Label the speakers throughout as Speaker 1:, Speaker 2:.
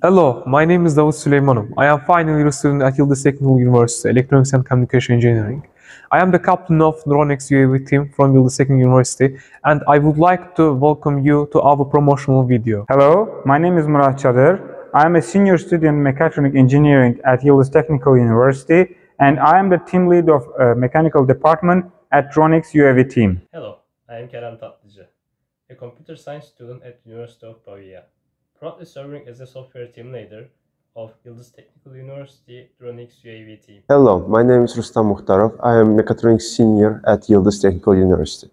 Speaker 1: Hello, my name is Davut Süleymanov. I am final year student at Yıldız Technical University, Electronics and Communication Engineering. I am the captain of DroneX UAV team from Yıldız Technical University and I would like to welcome you to our promotional video.
Speaker 2: Hello, my name is Murat Çadır. I am a senior student in mechatronic engineering at Yıldız Technical University and I am the team lead of uh, mechanical department at DroneX UAV team.
Speaker 3: Hello, I am Kerem Tatlıcı, a computer science student at University of Pavia, proudly serving as a software team leader of Yıldız Technical University DroneX UAV team.
Speaker 4: Hello, my name is Rustam Muhtarov. I am a mechatronics senior at Yıldız Technical University.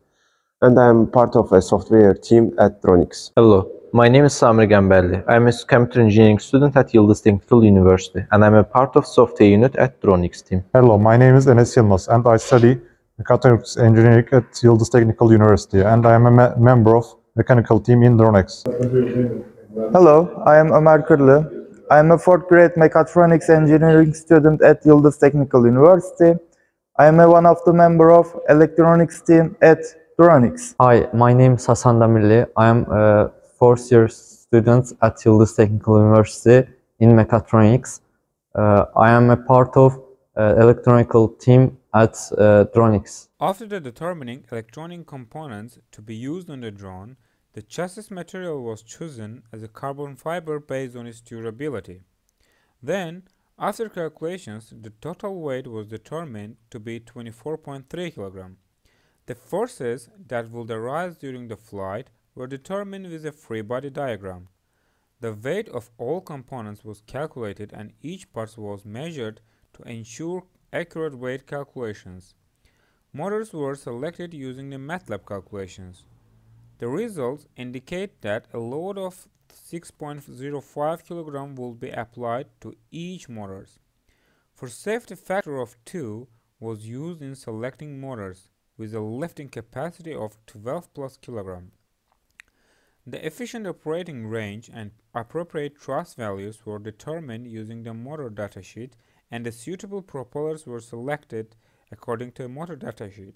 Speaker 4: And I am part of a software team at DroneX.
Speaker 5: Hello, my name is Samir Gambelli. I am a computer engineering student at Yıldız Technical University and I'm a part of software unit at DroneX team.
Speaker 6: Hello, my name is Enes Yılmaz and I study mechatronics engineering at Yıldız Technical University and I am a me- member of mechanical team in DroneX.
Speaker 7: Hello, I am Ömer Kırlı. I am a fourth grade mechatronics engineering student at Yıldız Technical University. I am a one of the member of electronics team at DroneX.
Speaker 8: Hi, my name is Hasan Damirli. I am a fourth year student at Yıldız Technical University in mechatronics. Uh, I am a part of uh, electronical team at uh, DroneX.
Speaker 9: After the determining electronic components to be used on the drone, the chassis material was chosen as a carbon fiber based on its durability. Then, after calculations, the total weight was determined to be 24.3 kg. The forces that would arise during the flight were determined with a free body diagram. The weight of all components was calculated and each part was measured to ensure accurate weight calculations. Motors were selected using the MATLAB calculations. The results indicate that a load of 6.05 kg will be applied to each motors. For safety factor of 2 was used in selecting motors with a lifting capacity of 12 plus kg. The efficient operating range and appropriate thrust values were determined using the motor datasheet and the suitable propellers were selected according to a motor datasheet.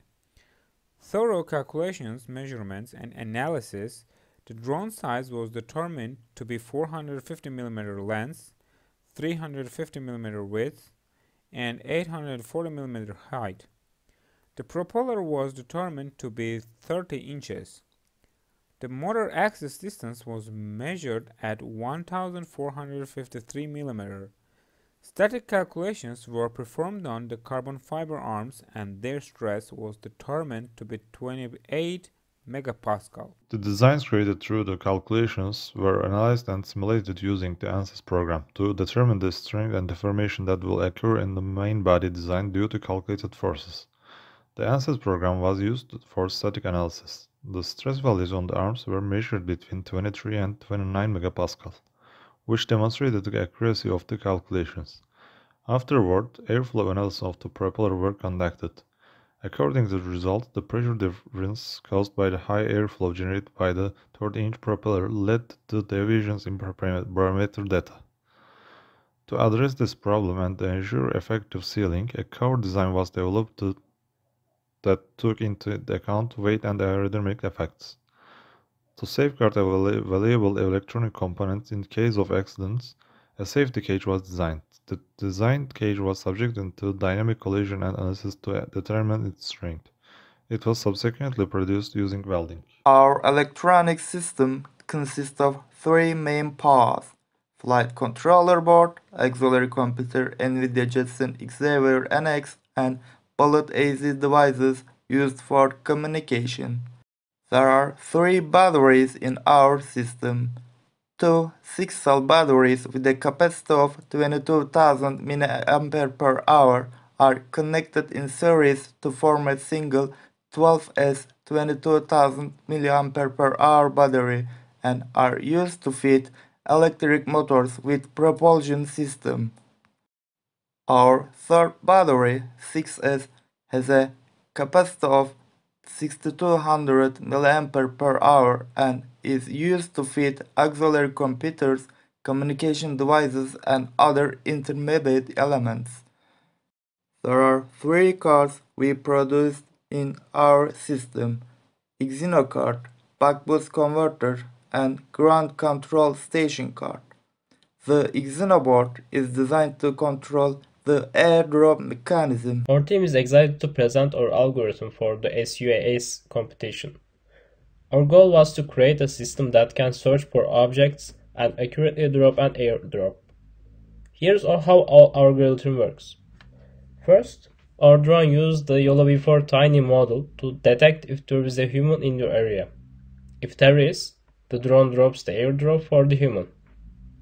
Speaker 9: Thorough calculations, measurements, and analysis, the drone size was determined to be 450 mm length, 350 mm width, and 840 mm height. The propeller was determined to be 30 inches. The motor axis distance was measured at 1453 mm. Static calculations were performed on the carbon fiber arms and their stress was determined to be 28 megapascal.
Speaker 6: The designs created through the calculations were analyzed and simulated using the ANSYS program to determine the strength and deformation that will occur in the main body design due to calculated forces. The ANSYS program was used for static analysis. The stress values on the arms were measured between 23 and 29 megapascal, which demonstrated the accuracy of the calculations. Afterward, airflow analysis of the propeller were conducted. According to the result, the pressure difference caused by the high airflow generated by the 30-inch propeller led to deviations in barometer data. To address this problem and ensure effective sealing, a cover design was developed to that took into account weight and aerodynamic effects. To safeguard a valuable electronic component in case of accidents, a safety cage was designed. The designed cage was subjected to dynamic collision analysis to determine its strength. It was subsequently produced using welding.
Speaker 7: Our electronic system consists of three main parts. Flight controller board, auxiliary computer NVIDIA Jetson Xavier NX, and Bullet AC devices used for communication. There are three batteries in our system. Two 6-cell batteries with a capacity of 22,000 mAh per hour are connected in series to form a single 12S 22,000 mAh per hour battery and are used to feed electric motors with propulsion system. Our third battery, 6S, has a capacity of 6200 mAh per hour and is used to feed auxiliary computers, communication devices, and other intermediate elements. There are three cards we produced in our system Exynos card, buck boost converter, and ground control station card. The Xenoboard is designed to control the airdrop mechanism.
Speaker 3: Our team is excited to present our algorithm for the SUAS competition. Our goal was to create a system that can search for objects and accurately drop an airdrop. Here's how our algorithm works. First, our drone used the YOLO v4 tiny model to detect if there is a human in your area. If there is, the drone drops the airdrop for the human.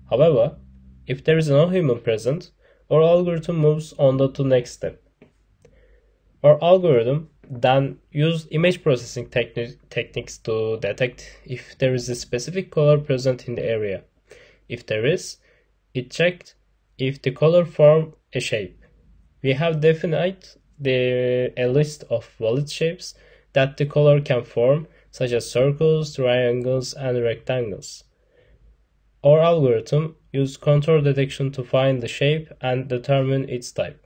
Speaker 3: However, if there is no human present, our algorithm moves on to the next step. Our algorithm then uses image processing techni techniques to detect if there is a specific color present in the area. If there is, it checked if the color form a shape. We have defined the, a list of valid shapes that the color can form, such as circles, triangles, and rectangles. Our algorithm uses contour detection to find the shape and determine its type.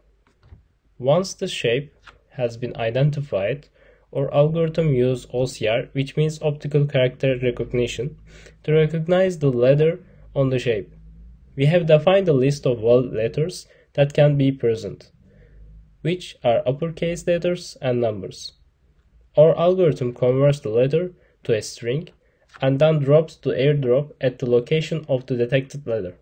Speaker 3: Once the shape has been identified, our algorithm uses OCR, which means optical character recognition, to recognize the letter on the shape. We have defined a list of valid letters that can be present, which are uppercase letters and numbers. Our algorithm converts the letter to a string and then drops to airdrop at the location of the detected letter.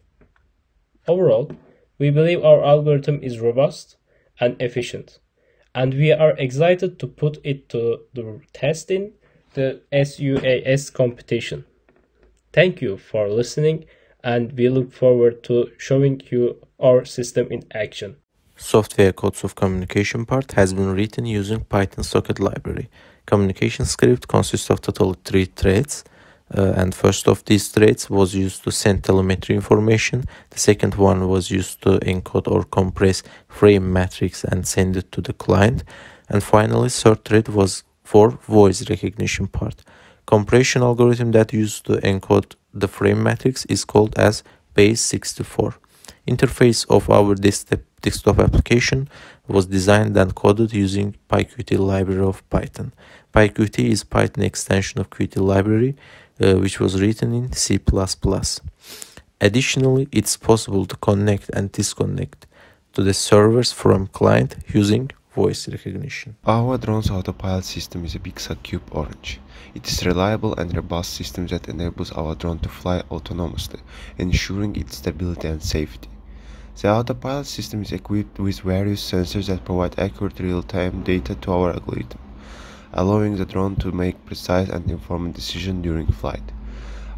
Speaker 3: Overall, we believe our algorithm is robust and efficient, and we are excited to put it to the test in the SUAS competition. Thank you for listening, and we look forward to showing you our system in action.
Speaker 5: Software codes of communication part has been written using Python socket library. Communication script consists of total three threads. Uh, and first of these threads was used to send telemetry information. The second one was used to encode or compress frame matrix and send it to the client. And finally, third thread was for voice recognition part. Compression algorithm that used to encode the frame matrix is called as base64. Interface of our desktop, desktop application was designed and coded using PyQt library of Python. PyQt is Python extension of Qt library uh, which was written in C++. Additionally, it's possible to connect and disconnect to the servers from client using voice recognition.
Speaker 4: Our drone's autopilot system is a Pixhawk Cube Orange. It is reliable and robust system that enables our drone to fly autonomously, ensuring its stability and safety. The autopilot system is equipped with various sensors that provide accurate real-time data to our algorithm allowing the drone to make precise and informed decisions during flight.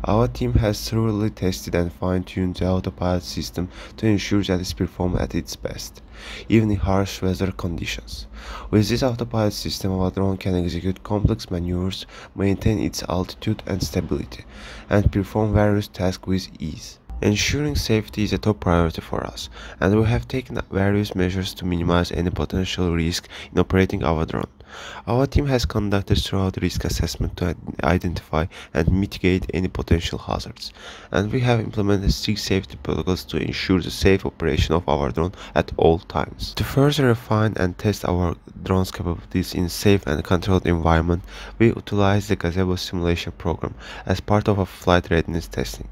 Speaker 4: Our team has thoroughly tested and fine-tuned the autopilot system to ensure that it performs at its best, even in harsh weather conditions. With this autopilot system, our drone can execute complex maneuvers, maintain its altitude and stability, and perform various tasks with ease. Ensuring safety is a top priority for us, and we have taken various measures to minimize any potential risk in operating our drone. Our team has conducted thorough risk assessment to identify and mitigate any potential hazards, and we have implemented strict safety protocols to ensure the safe operation of our drone at all times. To further refine and test our drone's capabilities in a safe and controlled environment, we utilize the Gazebo simulation program as part of our flight readiness testing.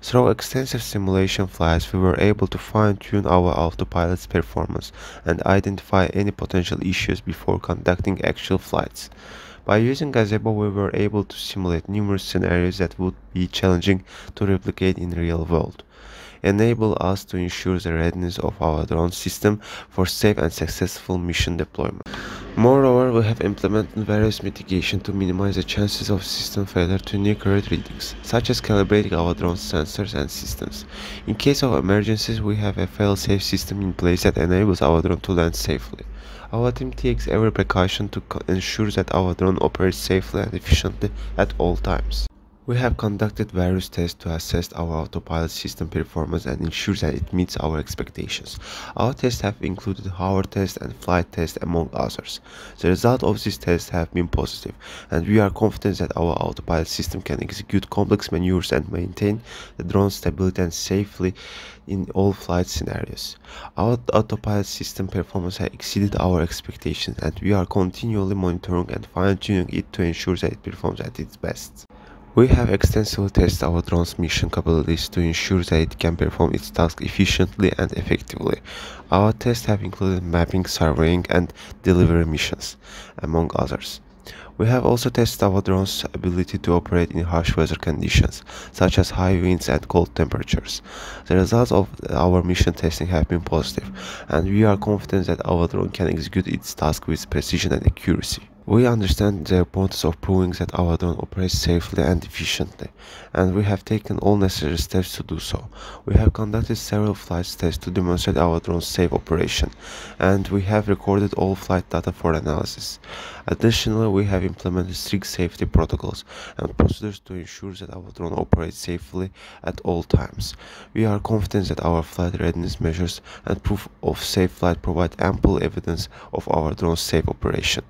Speaker 4: Through extensive simulation flights, we were able to fine-tune our autopilot's performance and identify any potential issues before conducting actual flights. By using Gazebo, we were able to simulate numerous scenarios that would be challenging to replicate in real world, enable us to ensure the readiness of our drone system for safe and successful mission deployment. Moreover, we have implemented various mitigation to minimize the chances of system failure to inaccurate readings, such as calibrating our drone sensors and systems. In case of emergencies, we have a fail-safe system in place that enables our drone to land safely. Our team takes every precaution to ensure that our drone operates safely and efficiently at all times. We have conducted various tests to assess our autopilot system performance and ensure that it meets our expectations. Our tests have included hover test and flight test among others. The results of these tests have been positive and we are confident that our autopilot system can execute complex maneuvers and maintain the drone's stability and safely in all flight scenarios. Our autopilot system performance has exceeded our expectations and we are continually monitoring and fine-tuning it to ensure that it performs at its best. We have extensively tested our drone's mission capabilities to ensure that it can perform its task efficiently and effectively. Our tests have included mapping, surveying, and delivery missions, among others. We have also tested our drone's ability to operate in harsh weather conditions, such as high winds and cold temperatures. The results of our mission testing have been positive, and we are confident that our drone can execute its task with precision and accuracy. We understand the importance of proving that our drone operates safely and efficiently, and we have taken all necessary steps to do so. We have conducted several flight tests to demonstrate our drone's safe operation, and we have recorded all flight data for analysis. Additionally, we have implemented strict safety protocols and procedures to ensure that our drone operates safely at all times. We are confident that our flight readiness measures and proof of safe flight provide ample evidence of our drone's safe operation,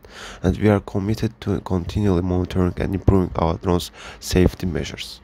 Speaker 4: and we are committed to continually monitoring and improving our drone's safety measures.